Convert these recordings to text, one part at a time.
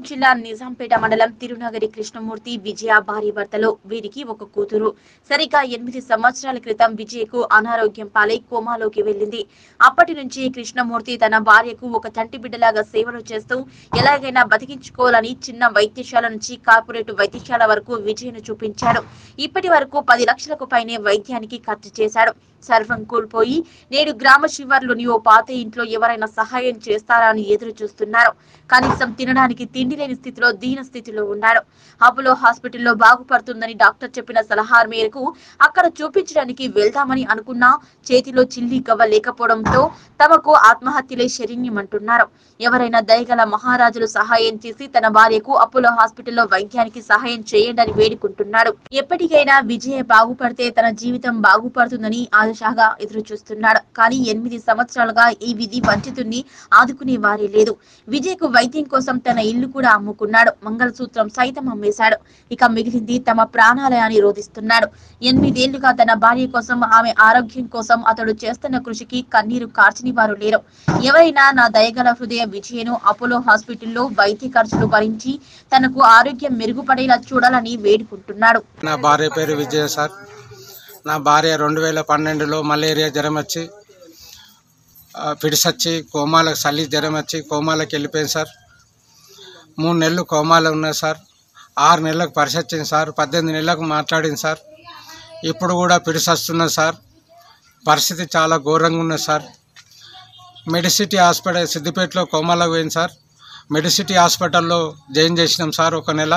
మెదక్ జిల్లా నిజాంపేట మండలం తిరునగరి కృష్ణమూర్తి విజయ భార్య భర్తలో వీరికి ఒక కూతురు. సరిగా ఎనిమిది సంవత్సరాల క్రితం విజయకు అనారోగ్యం పాలై కోమాలోకి వెళ్ళింది. అప్పటి నుంచి కృష్ణమూర్తి తన భార్యకు ఒక తంటి బిడ్డలాగా సేవలు చేస్తూ ఎలాగైనా బతికించుకోవాలని చిన్న వైద్యశాల నుంచి కార్పొరేట్ వైద్యశాల వరకు విజయను చూపించాడు. ఇప్పటి వరకు పది లక్షలకు పైనే వైద్యానికి ఖర్చు చేశాడు. సర్వం కోల్పోయి నేడు గ్రామ శివార్లోని ఓ పాత ఇంట్లో ఎవరైనా సహాయం చేస్తారా అని ఎదురు చూస్తున్నారు కనీసం తినడానికి తిండి లేని స్థితిలో దీన స్థితిలో ఉన్నారు. అపోలో హాస్పిటల్లో బాగుపడుతుందని డాక్టర్ చెప్పిన సలహా మేరకు అక్కడ చూపించడానికి వెళ్దామని అనుకున్నా చేతిలో చిల్లి గవ్వ లేకపోవడంతో తమకు ఆత్మహత్యలే శరణ్యమంటున్నారు. ఎవరైనా దయగల మహారాజులు సహాయం చేసి తన భార్యకు అపోలో హాస్పిటల్లో వైద్యానికి సహాయం చేయండి అని వేడుకుంటున్నాడు. ఎప్పటికైనా విజయ బాగుపడితే తన జీవితం బాగుపడుతుందని ఆశగా ఎదురు చూస్తున్నాడు కానీ ఎనిమిది సంవత్సరాలుగా ఈ విధి వంచితుణ్ణి ఆదుకునే వారే లేదు. విజయ్కు వైద్యం కోసం తన ఇల్లు కూడా అమ్ముకున్నాడు. మంగళసూత్రం సైతం అమ్మేశాడు. ఇక మిగిలింది తమ ప్రాణాలయాన్ని రోధిస్తున్నాడు. ఎనిమిదేళ్ళుగా తన భార్య కోసం ఆమె ఆరోగ్యం కోసం అతడు చేస్తున్న కృషికి కన్నీరు కార్చని వారు లేరు. ఎవరైనా నా దయగల హృదయ విజయను అపోలో హాస్పిటల్లో వైద్య ఖర్చులు భరించి తనకు ఆరోగ్యం మెరుగుపడేలా చూడాలని వేడుకుంటున్నాడు. నా భార్య పేరు విజయ సార్. నా భార్య రెండు వేల పన్నెండులో మలేరియా జ్వరం వచ్చి ఆ, వచ్చి కోమాలకు చలి జ్వరం వచ్చి కోమాలకు వెళ్ళిపోయింది సార్. మూడు నెలలు కోమాలో ఉన్నా సార్. ఆరు నెలలకు పరిస్థితి వచ్చింది సార్. పద్దెనిమిది నెలలకు మాట్లాడింది సార్. ఇప్పుడు కూడా ఫిడ్స్ సార్. పరిస్థితి చాలా ఘోరంగా ఉన్నది సార్. మెడిసిటీ హాస్పిటల్ సిద్దిపేటలో కోమాలకు పోయింది సార్. మెడిసిటీ హాస్పిటల్లో జాయిన్ చేసినాం సార్ ఒక నెల.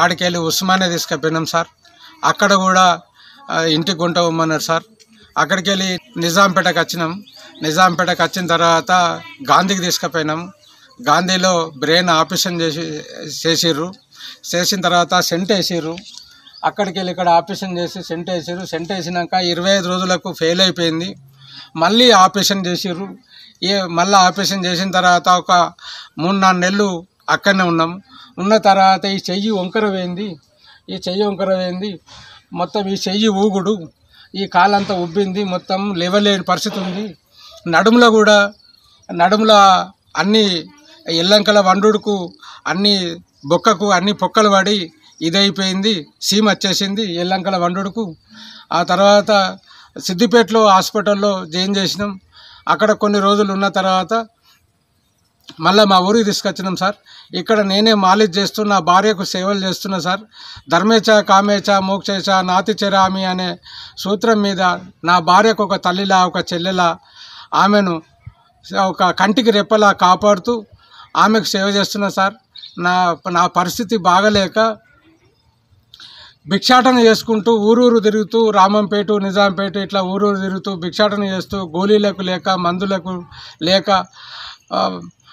ఆడికెళ్ళి ఉస్మానే తీసుకుపోయినాం సార్. అక్కడ కూడా ఇంటి ఇంటికి గుంట ఇవ్వమన్నారు సార్. అక్కడికి వెళ్ళి నిజాంపేటకు వచ్చినాం. నిజాంపేటకు వచ్చిన తర్వాత గాంధీకి తీసుకుపోయినాం గాంధీలో బ్రెయిన్ ఆపరేషన్ చేసి చేసిర్రు. చేసిన తర్వాత సెంట్ వేసిర్రు. అక్కడికి వెళ్ళి ఇక్కడ ఆపరేషన్ చేసి సెంట్ వేసిర్రు. సెంట్ వేసినాక ఇరవై ఐదు రోజులకు ఫెయిల్ అయిపోయింది. మళ్ళీ ఆపరేషన్ చేసిర్రు. ఏ మళ్ళీ ఆపరేషన్ చేసిన తర్వాత ఒక మూడు నాలుగు నెలలు అక్కడనే ఉన్నాం. ఉన్న తర్వాత ఈ చెయ్యి వంకర పోయింది. ఈ చెయ్యి వంకర పోయింది. మొత్తం ఈ చెయ్యి ఊగుడు. ఈ కాలంతా ఉబ్బింది. మొత్తం లేవలేని పరిస్థితి ఉంది. నడుములో కూడా నడుములో అన్నీ ఎల్లంకల వండుడుకు అన్ని బొక్కకు అన్ని పొక్కలు పడి ఇదైపోయింది సీమ వచ్చేసింది ఎల్లంకల వండుడుకు. ఆ తర్వాత సిద్దిపేటలో హాస్పిటల్లో జాయిన్ చేసినాం. అక్కడ కొన్ని రోజులు ఉన్న తర్వాత మళ్ళీ మా ఊరికి తీసుకొచ్చినాం సార్. ఇక్కడ నేనే మాలిష్ చేస్తున్నా భార్యకు సేవలు చేస్తున్నా సార్. ధర్మేచ కామేచ మోక్షేచ నాతిచరామి అనే సూత్రం మీద నా భార్యకు ఒక తల్లిలా ఒక చెల్లెలా ఆమెను ఒక కంటికి రెప్పలా కాపాడుతూ ఆమెకు సేవ చేస్తున్నా సార్. నా నా పరిస్థితి బాగలేక భిక్షాటన చేసుకుంటూ ఊరూరు తిరుగుతూ రామంపేట నిజాంపేట ఇట్లా ఊరూరు తిరుగుతూ భిక్షాటన చేస్తూ గోళీలకు లేక మందులకు లేక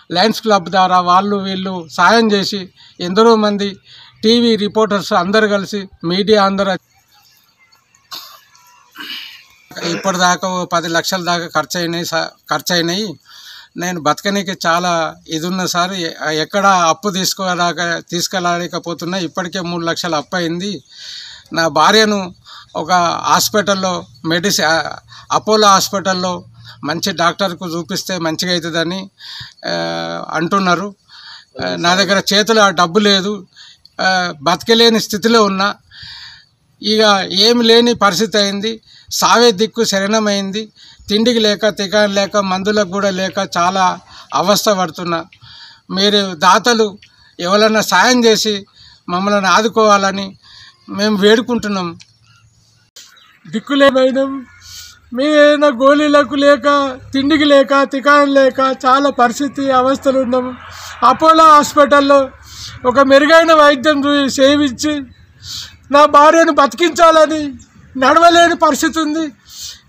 లయన్స్ క్లబ్ ద్వారా వాళ్ళు వీళ్ళు సాయం చేసి ఎందరో మంది టీవీ రిపోర్టర్స్ అందరు కలిసి మీడియా అందరూ ఇప్పటిదాకా పది లక్షల దాకా ఖర్చు అయినాయి ఖర్చు అయినాయి. నేను బతకనీకి చాలా ఇది ఉన్న సార్ ఎక్కడ అప్పు తీసుకోలేక తీసుకెళ్ళలేకపోతున్నా. ఇప్పటికే మూడు లక్షలు అప్పు అయింది. నా భార్యను ఒక హాస్పిటల్లో మెడిసి అపోలో హాస్పిటల్లో మంచి డాక్టర్కు చూపిస్తే మంచిగా అవుతుందని అంటున్నారు. నా దగ్గర చేతిలో ఆ డబ్బు లేదు. బతకలేని స్థితిలో ఉన్నా. ఇక ఏమి లేని పరిస్థితి అయింది. సావే దిక్కు శరణమైంది. తిండికి లేక తికా లేక మందులకు కూడా లేక చాలా అవస్థ పడుతున్నా. మీరు దాతలు ఎవరైనా సాయం చేసి మమ్మల్ని ఆదుకోవాలని మేము వేడుకుంటున్నాం. దిక్కులేమైనాం. మేమైనా గోళీలకు లేక తిండికి లేక తికాన్ లేక చాలా పరిస్థితి అవస్థలు ఉన్నాము అపోలో హాస్పిటల్లో ఒక మెరుగైన వైద్యం సేవించి నా భార్యను బతికించాలని నడవలేని పరిస్థితి ఉంది.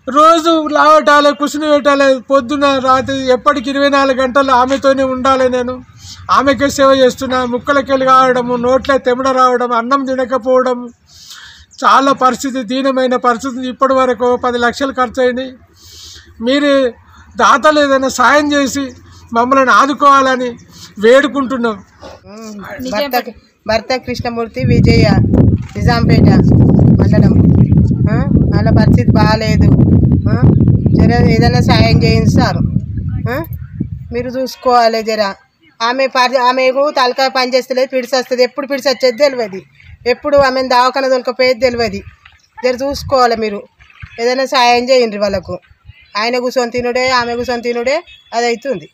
రోజు లావటాలే కుసుని పెట్టాలి పొద్దున రాత్రి ఎప్పటికి ఇరవై నాలుగు గంటలు ఆమెతోనే ఉండాలి నేను. ఆమెకే సేవ చేస్తున్నా ముక్కలకెళ్ళి కావడము నోట్లో తెమడ రావడం అన్నం తినకపోవడం. చాలా పరిస్థితి దీనమైన పరిస్థితి ఇప్పటి వరకు పది లక్షలు ఖర్చు అయినాయి మీరు దాతలు ఏదైనా సాయం చేసి మమ్మల్ని ఆదుకోవాలని వేడుకుంటున్నాం. భర్త కృష్ణమూర్తి విజయ నిజాంపేట మండలం. వాళ్ళ పరిస్థితి బాగాలేదు జర ఏదైనా సాయం చేయిస్తారు. మీరు చూసుకోవాలి జర. ఆమె పరి ఆమెకు తలకాయ పని చేస్తలేదు పిడిసి వస్తుంది. ఎప్పుడు పిడిసి వచ్చేది తెలియదు ఎప్పుడు ఆమె దావకన దొలకపోయేది తెలియదు జర చూసుకోవాలి మీరు. ఏదైనా సాయం చేయండి వాళ్ళకు. ఆయన కూర్చొని తినుడే ఆమె కూర్చొని తినుడే అది అవుతుంది